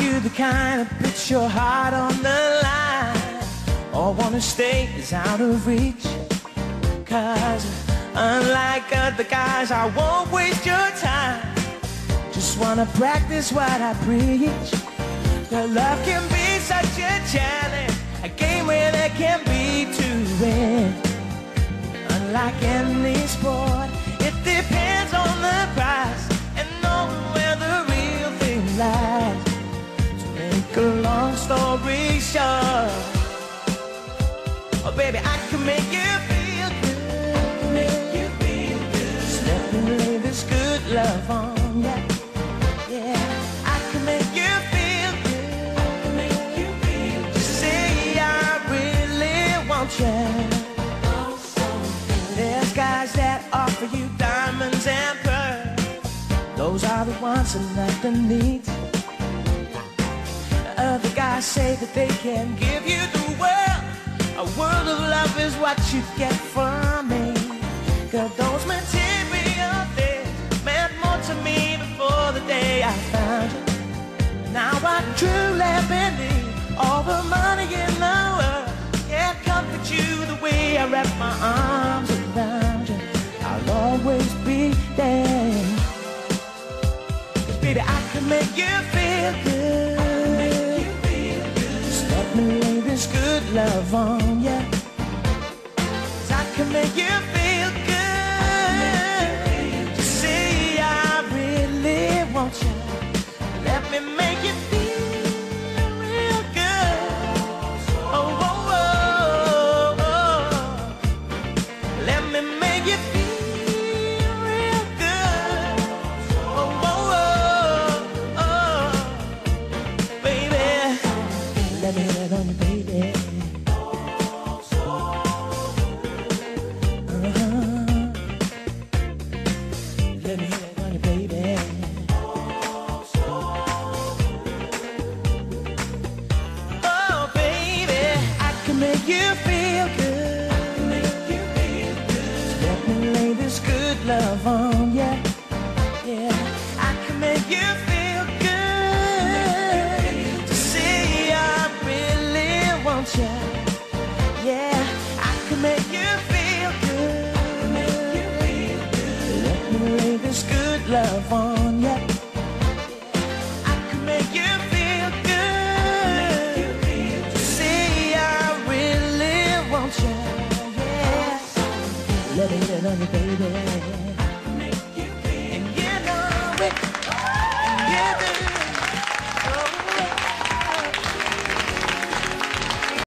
You the kind that puts your heart on the line? Or wanna stay is out of reach? Cause unlike other guys, I won't waste your time. Just wanna practice what I preach. The love can be such a challenge, a game where there can be two wins. Unlike any sport, oh baby, I can make you feel good. Make you feel good. This good love on ya. Yeah, I can make you feel good. Just say I really want ya. There's guys that offer you diamonds and pearls. Those are the ones that nothing needs. Other guys say that they can give you the world. Is what you get from me. Cause those material things meant more to me before the day I found you. Now I truly believe all the money in the world can't comfort you the way I wrap my arms around you. I'll always be there. 'Cause baby, I can make you feel good. Just let me lay this good love on ya. Can make you feel good. Just say I really want you. Let me make can make you feel good. Let me lay this good love on ya. Yeah, I can make you feel good. To see I really want ya. Yeah, I can make you feel good. Let me lay this good love on Let me it on you, baby.